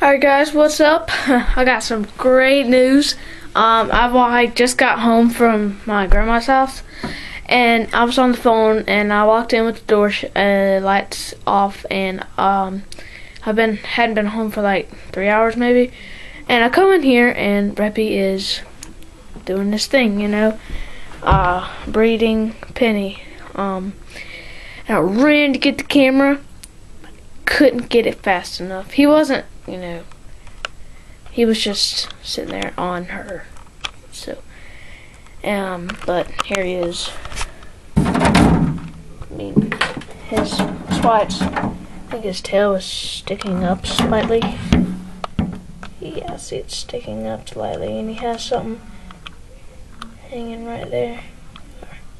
Alright guys, what's up? I got some great news. Um, I've I just got home from my grandma's house, and I was on the phone, and I walked in with the door uh, lights off, and um, I've been hadn't been home for like three hours maybe, and I come in here, and Reppy is doing this thing, you know, uh, breeding Pinny. Um, and I ran to get the camera, couldn't get it fast enough. He wasn't you know, he was just sitting there on her. So, um, but here he is. I mean, his spots, I think his tail is sticking up slightly. Yeah, see it's sticking up slightly, and he has something hanging right there.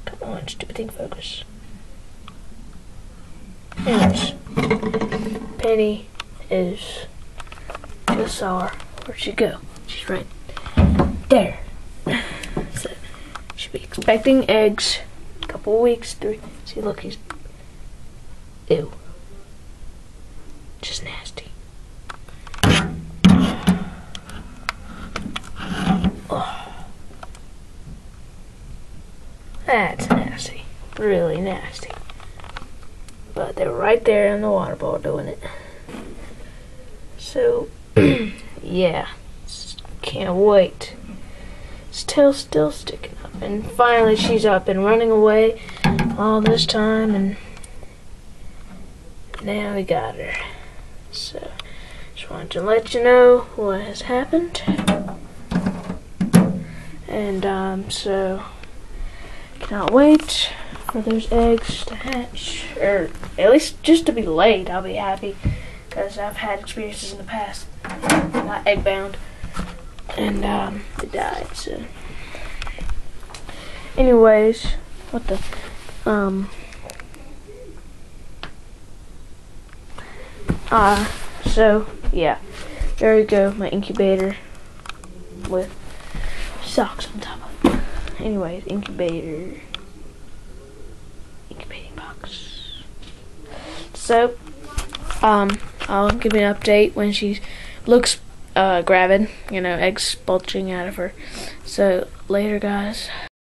Come on, stupid thing, focus. Anyways, Pinny is just saw her. Where'd she go? She's right there. So, should be expecting eggs. A couple weeks, three. See, look, he's. Ew. Just nasty. Oh. That's nasty. Really nasty. But they're right there in the water bowl doing it. So, yeah, can't wait. His tail's still sticking up, and finally she's up and running away all this time, and now we got her. So, just wanted to let you know what has happened. And, um, so, cannot wait for those eggs to hatch, or at least just to be laid. I'll be happy because I've had experiences in the past, egg bound, and um, they died. So, anyways, what the um uh so yeah, there you go, my incubator with socks on top of it. Anyways, incubator incubating box. So um I'll give you an update when she looks uh, gravid, you know, eggs bulging out of her. So later, guys.